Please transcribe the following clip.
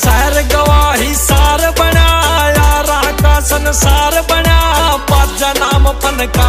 सैर गवाही सार बनाया यारा का संसार बना पाजा नाम फन का